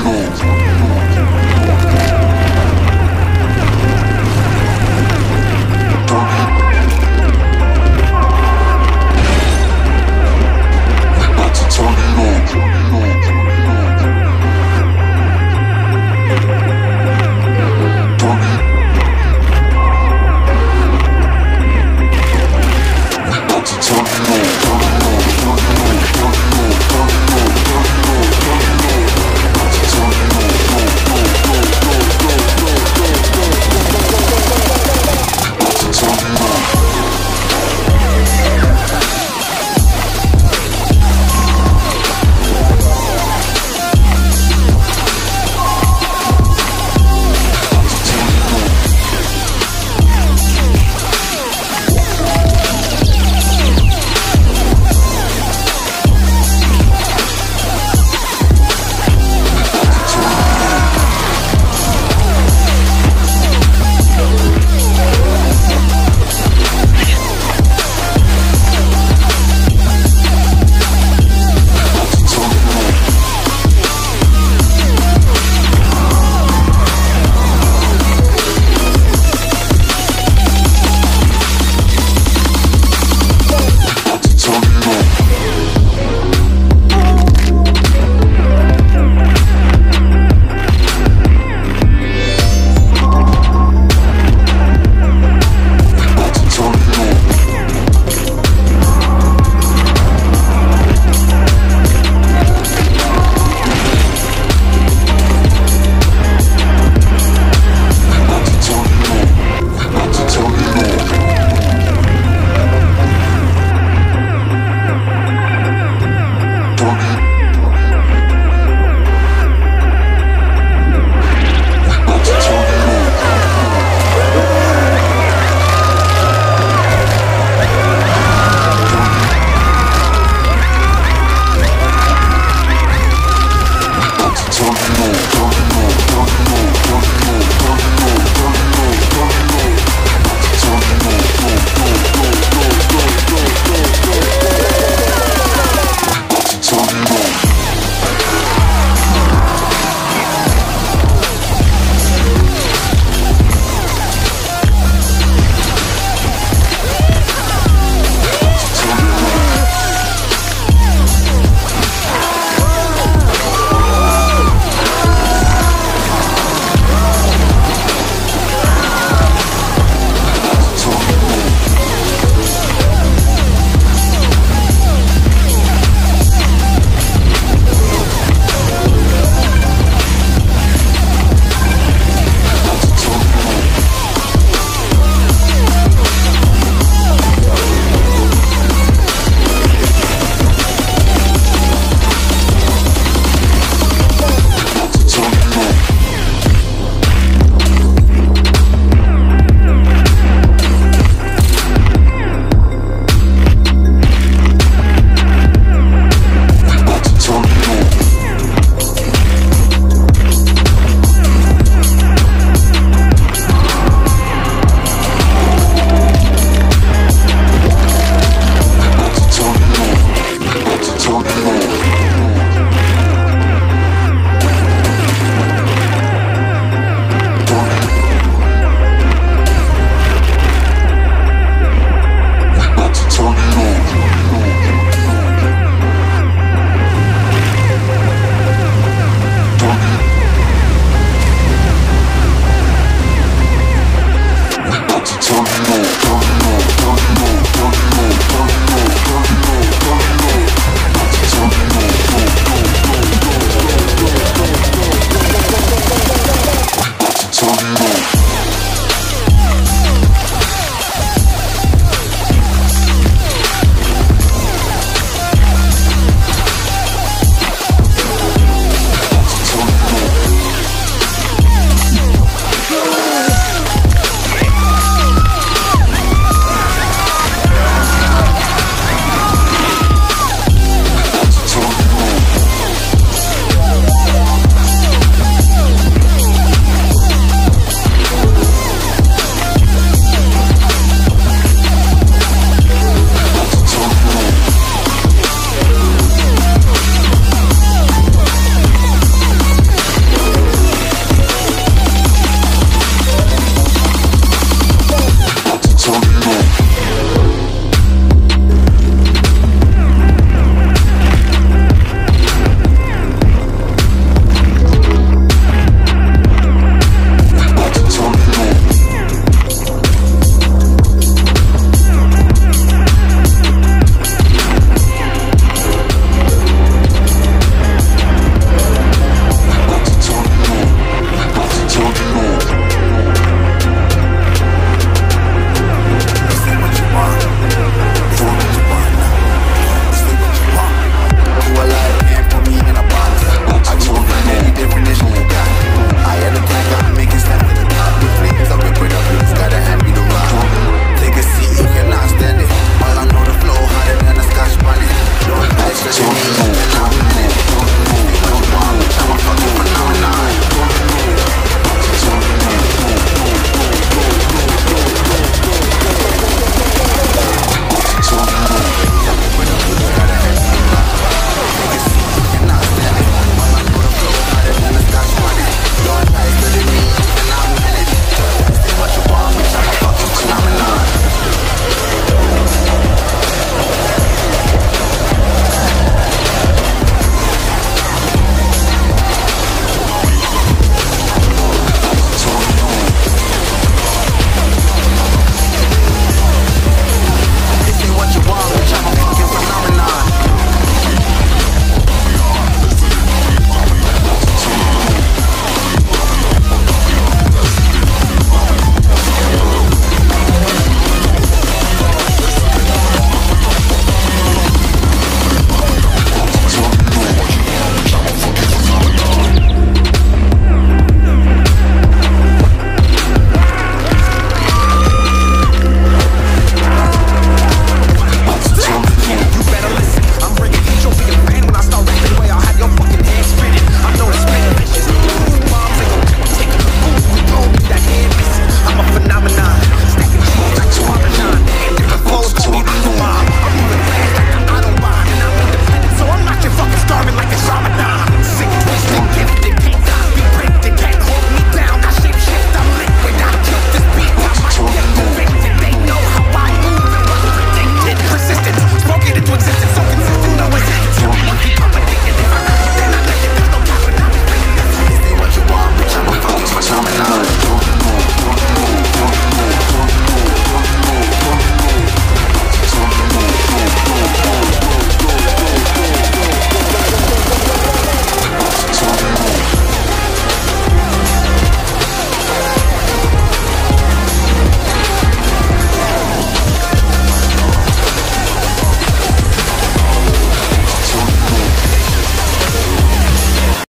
Shadows.